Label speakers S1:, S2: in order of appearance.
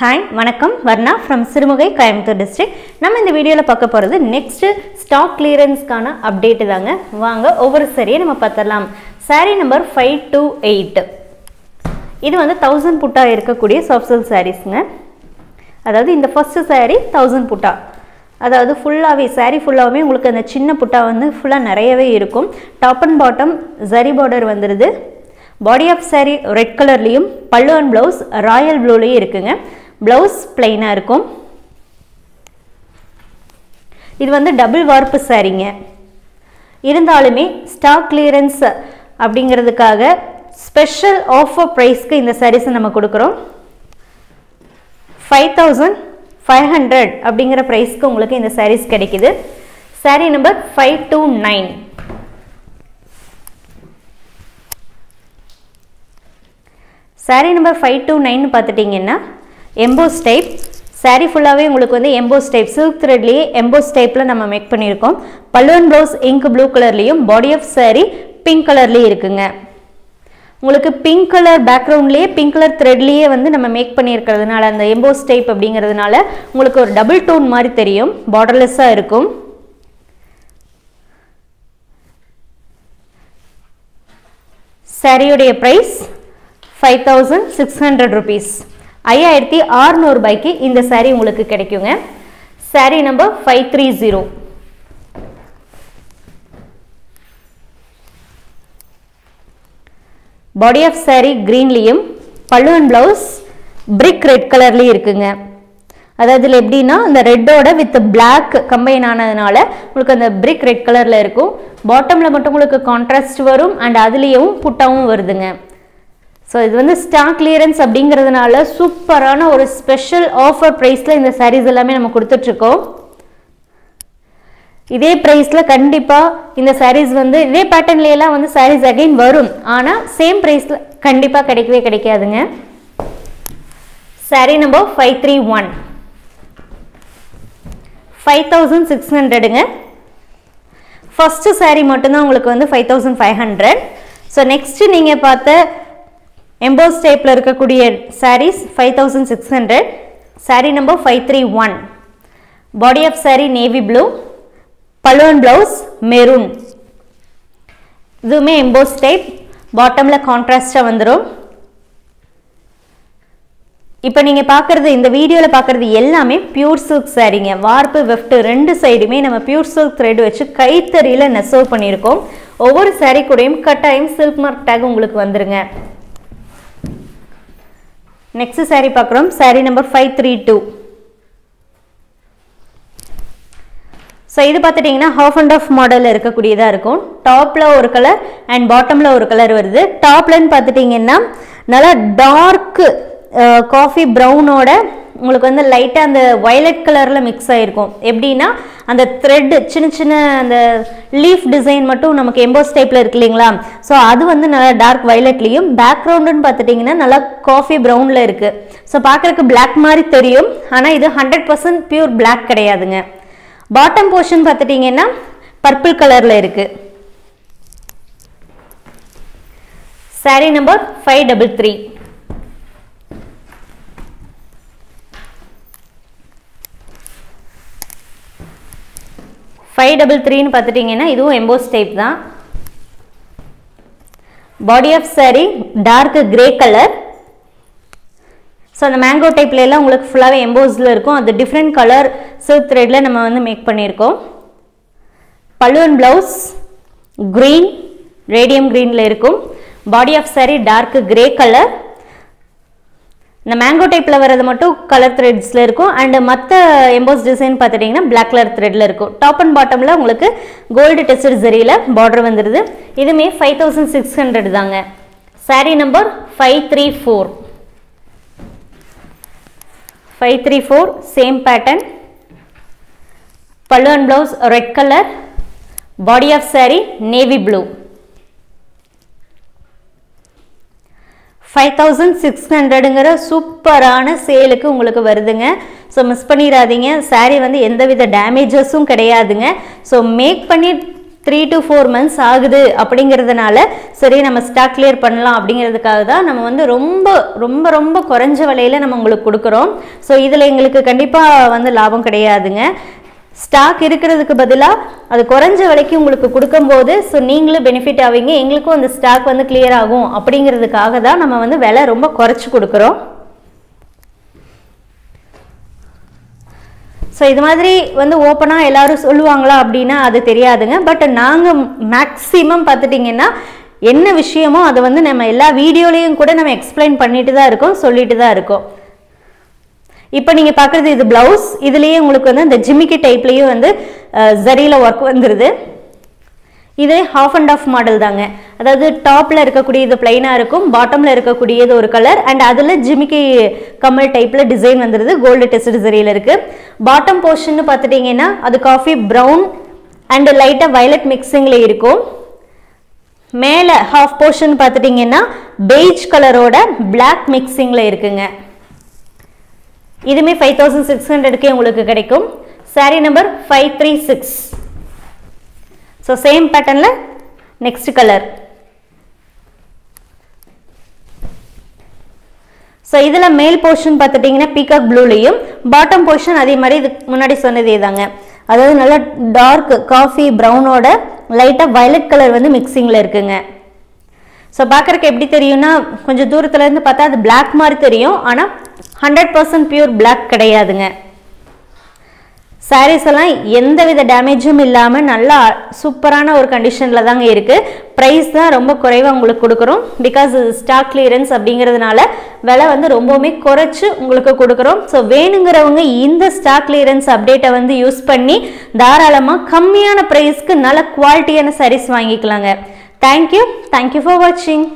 S1: Hi வணக்கம். Varna from Sirumugai Coimbatore district நம்ம இந்த வீடியோவில் பார்க்க போகிறது நெக்ஸ்ட் ஸ்டாக் கிளியரன்ஸ்க்கான அப்டேட்டு தாங்க. வாங்க ஒவ்வொரு சரியை நம்ம பார்த்துடலாம். Sari number five two eight இது வந்து தௌசண்ட் புட்டா இருக்கக்கூடிய சாஃப்ட் சில்க் சாரீஸ்ங்க அதாவது இந்த ஃபஸ்ட்டு சாரீ தௌசண்ட் புட்டா. அதாவது ஃபுல்லாகவே சாரீ ஃபுல்லாகவே உங்களுக்கு அந்த சின்ன புட்டா வந்து ஃபுல்லாக நிறையவே இருக்கும். Top and bottom zari border வந்துடுது பாடி ஆஃப் சாரீ ரெட் கலர்லேயும் பல்லு அண்ட் ப்ளவுஸ் ராயல் ப்ளூலேயும் இருக்குங்க. ப்ளவுஸ் பிளைனாக இருக்கும். இது வந்து டபுள் வார்ப்பு சாரீங்க இருந்தாலுமே ஸ்டாக் கிளியரன்ஸ் அப்படிங்கிறதுக்காக ஸ்பெஷல் ஆஃபர் ப்ரைஸ்க்கு இந்த சாரீஸை நம்ம கொடுக்குறோம். ஃபைவ் தௌசண்ட் ஃபைவ் ஹண்ட்ரட் அப்படிங்கிற ப்ரைஸ்க்கு உங்களுக்கு இந்த சாரீஸ் கிடைக்குது. Sari number five two nine sari number five two nine பார்த்துட்டிங்கன்னா எம்போஸ் டைப் சாரீ ஃபுல்லாகவே உங்களுக்கு வந்து எம்போஸ் டைப் சில்க் த்ரெட்லேயே எம்போஸ் டைப்பில் நம்ம மேக் பண்ணியிருக்கோம். பல்லுவன் ப்ளவுஸ் இங்க் ப்ளூ கலர்லேயும் பாடி ஆஃப் சாரீ பிங்க் கலர்லேயும் இருக்குங்க. உங்களுக்கு பிங்க் கலர் பேக்ரவுண்ட்லேயே பிங்க் கலர் த்ரெட்லேயே வந்து நம்ம மேக் பண்ணியிருக்கிறதுனால அந்த எம்போஸ் டைப் அப்படிங்கிறதுனால உங்களுக்கு ஒரு டபுள் டோன் மாதிரி தெரியும். பார்டர்லெஸ்ஸாக இருக்கும். சாரியுடைய price five thousand six hundred rupees ஐயாயிரத்தி ஆறுநூறுபாய்க்கு இந்த சாரீ உங்களுக்கு கிடைக்குங்க. Sari number five three zero body of sari க்ரீன்லேயும் pallu and blouse brick red கலர்லேயும் இருக்குங்க. அதாவது இதில் எப்படின்னா அந்த ரெட்டோட வித் பிளாக் கம்பைன் ஆனதுனால உங்களுக்கு அந்த பிரிக் ரெட் கலரில் இருக்கும். பாட்டமில் மட்டும் உங்களுக்கு கான்ட்ராஸ்ட் வரும் அண்ட் அதுலேயும் புட்டாவும் வருதுங்க. ஸோ இது வந்து ஸ்டாக் கிளியரன்ஸ் அப்படிங்கிறதுனால சூப்பரான ஒரு ஸ்பெஷல் ஆஃபர் ப்ரைஸில் இந்த சாரீஸ் எல்லாமே நம்ம கொடுத்துட்ருக்கோம். இதே ப்ரைஸில் கண்டிப்பாக இந்த சாரீஸ் வந்து இதே பேட்டர்ன்லேயெல்லாம் வந்து சாரீஸ் அகைன் வரும். ஆனால் சேம் ப்ரைஸில் கண்டிப்பாக கிடைக்கவே கிடைக்காதுங்க. Sari number five three one five thousand six ஹண்ட்ரடுங்க first sari மட்டும்தான் உங்களுக்கு வந்து five thousand five hundred so next நீங்கள் பார்த்த எம்போஸ் டைப்பில் இருக்கக்கூடிய saris five thousand six hundred sari number five three one body of sari navy blue balloon blouse maroon இதுவுமே emboss type பாட்டமில் கான்ட்ராஸ்டாக வந்துடும் இப்போ நீங்கள் பார்க்குறது இந்த வீடியோவில் பார்க்குறது எல்லாமே பியூர் சில்க் சாரீங்க வார்ப்பு வெஃப்ட் ரெண்டு சைடுமே நம்ம பியூர் சில்க் த்ரெட் வச்சு கைத்தறியில் நெசவு பண்ணியிருக்கோம். ஒவ்வொரு சாரீ கூடயும் கட்டாயம் சில்க் மார்க் டேக் உங்களுக்கு வந்துருங்க. நெக்ஸ்ட் சாரீ பார்க்குறோம். Sari number five three two so இது பார்த்துட்டிங்கன்னா ஹாஃப் அண்ட் ஆஃப் மாடலில் இருக்கக்கூடியதாக இருக்கும். டாப்பில் ஒரு கலர் அண்ட் பாட்டமில் ஒரு கலர் வருது. டாப்லன்னு பார்த்துட்டிங்கன்னா நல்லா டார்க்கு காஃபி ப்ரௌனோட உங்களுக்கு வந்து லைட்டாக அந்த வயலட் கலரில் மிக்ஸ் ஆகிருக்கும் எப்படின்னா அந்த த்ரெட்டு சின்ன சின்ன அந்த லீஃப் டிசைன் மட்டும் நமக்கு எம்போஸ் டைப்பில் இருக்கு இல்லைங்களா? ஸோ அது வந்து நல்லா டார்க் வயலட்லேயும் பேக்ரவுண்டுன்னு பார்த்துட்டிங்கன்னா நல்லா காஃபி ப்ரௌனில் இருக்குது ஸோ பார்க்குறக்கு பிளாக் மாதிரி தெரியும். ஆனால் இது ஹண்ட்ரட் பர்சன்ட் பியூர் பிளாக் கிடையாதுங்க. பாட்டம் போர்ஷன் பார்த்துட்டிங்கன்னா பர்பிள் கலரில் இருக்குது sari number five double three five double த்ரீன்னு பார்த்துட்டிங்கன்னா இதுவும் எம்போஸ் டைப் தான். Body of sari dark grey colour so அந்த மேங்கோ டைப்ல எல்லாம் உங்களுக்கு ஃபுல்லாகவே எம்போஸில் இருக்கும். அது டிஃப்ரெண்ட் கலர் சில்க் த்ரெட்டில் நம்ம வந்து மேக் பண்ணியிருக்கோம். பல்லுவன் அண்ட் ப்ளவுஸ் க்ரீன் ரேடியம் க்ரீனில் இருக்கும். Body of sari dark grey colour இந்த மேங்கோ டைப்பில் வர்றது மட்டும் கலர் த்ரெட்ஸில் இருக்கும். அண்டு மற்ற எம்போஸ் டிசைன் பார்த்துட்டிங்கன்னா பிளாக் கலர் த்ரெட்டில் இருக்கும். டாப் அண்ட் பாட்டமில் உங்களுக்கு கோல்டு டெஸ்டட் ஜரியில் பார்டர் வந்துடுது இதுவுமே ஃபைவ் தௌசண்ட் சிக்ஸ் ஹண்ட்ரட் தாங்க. Sari number five three four five three four same pattern pallu and blouse red colour body of sari navy blue five thousand six ஹண்ட்ரடுங்கிற சூப்பரான சேலுக்கு உங்களுக்கு வருதுங்க. So miss பண்ணிடாதீங்க. சாரீ வந்து எந்தவித டேமேஜஸும் கிடையாதுங்க. ஸோ மேக் பண்ணி த்ரீ டு ஃபோர் மந்த்ஸ் ஆகுது அப்படிங்கிறதுனால சரி நம்ம ஸ்டாக் கிளியர் பண்ணலாம் அப்படிங்கிறதுக்காக தான் நம்ம வந்து ரொம்ப ரொம்ப ரொம்ப குறைஞ்ச விலையில நம்ம உங்களுக்கு கொடுக்குறோம். ஸோ இதில் எங்களுக்கு கண்டிப்பாக வந்து லாபம் கிடையாதுங்க. ஸ்டாக் இருக்கிறதுக்கு பதிலாக அது குறைஞ்ச விலைக்கு உங்களுக்கு கொடுக்கும்போது ஸோ நீங்களும் பெனிஃபிட் ஆவீங்க. எங்களுக்கும் அந்த ஸ்டாக் வந்து கிளியர் ஆகும் அப்படிங்கிறதுக்காக தான் நம்ம வந்து விலை ரொம்ப குறைச்சி கொடுக்குறோம். ஸோ இது மாதிரி வந்து ஓப்பனாக எல்லாரும் சொல்லுவாங்களா அப்படின்னா அது தெரியாதுங்க. பட் நாங்கள் மேக்ஸிமம் பார்த்துட்டிங்கன்னா என்ன விஷயமோ அதை வந்து நம்ம எல்லா வீடியோலையும் கூட நம்ம எக்ஸ்பிளைன் பண்ணிட்டு தான் இருக்கோம் சொல்லிட்டு தான் இருக்கோம். இப்போ நீங்கள் பார்க்குறது இது ப்ளவுஸ் இதுலேயே உங்களுக்கு வந்து இந்த ஜிமிக்கி டைப்லேயும் வந்து ஜரியில் ஒர்க் வந்துடுது இது ஹாஃப் அண்ட் ஆஃப் மாடல் தாங்க. அதாவது டாப்பில் இருக்கக்கூடிய இது பிளைனாக இருக்கும் பாட்டமில் இருக்கக்கூடியது ஒரு கலர் அண்ட் அதில் ஜிமிக்கி கமல் டைப்பில் டிசைன் வந்துடுது கோல்டு டெஸ்ட் ஜரியில் இருக்குது பாட்டம் போர்ஷன் பார்த்துட்டிங்கன்னா அது காஃபி ப்ரௌன் அண்டு லைட்டாக வயலட் மிக்சிங்கில் இருக்கும். மேலே ஹாஃப் போர்ஷன் பார்த்துட்டிங்கன்னா பெய்ஜ் கலரோட பிளாக் மிக்சிங்கில் இருக்குங்க. இதுவுமே ஃபைவ் தௌசண்ட் சிக்ஸ் ஹண்ட்ரடுக்கே உங்களுக்கு கிடைக்கும். Sari number five three six so same பேட்டர்னில் நெக்ஸ்ட் கலர் ஸோ இதில் மேல் போர்ஷன் பார்த்துட்டிங்கன்னா பீகாக் ப்ளூலையும் பாட்டம் போர்ஷன் அதே மாதிரி இதுக்கு முன்னாடி சொன்னதே தாங்க. அதாவது நல்லா டார்க் காஃபி ப்ரௌனோட லைட்டாக வயலட் கலர் வந்து மிக்சிங்கில் இருக்குங்க. ஸோ பார்க்குறக்கு எப்படி தெரியும்னா கொஞ்சம் தூரத்துலேருந்து பார்த்தா அது பிளாக் மாதிரி தெரியும். ஆனால் ஹண்ட்ரட் பர்சன்ட் பியூர் பிளாக் கிடையாதுங்க. சாரீஸ் எல்லாம் எந்த வித டேமேஜும் இல்லாமல் நல்லா சூப்பரான ஒரு கண்டிஷனில் தாங்க இருக்குது ப்ரைஸ் தான் ரொம்ப குறைவாக உங்களுக்கு கொடுக்குறோம். பிகாஸ் இது ஸ்டாக் கிளியரன்ஸ் அப்படிங்கிறதுனால விலை வந்து ரொம்பவுமே குறைச்சி உங்களுக்கு கொடுக்குறோம். ஸோ வேணுங்கிறவங்க இந்த ஸ்டாக் கிளியரன்ஸ் அப்டேட்டை வந்து யூஸ் பண்ணி தாராளமாக கம்மியான ப்ரைஸ்க்கு நல்ல குவாலிட்டியான சாரீஸ் வாங்கிக்கலாங்க. தேங்க்யூ தேங்க்யூ ஃபார் வாட்சிங்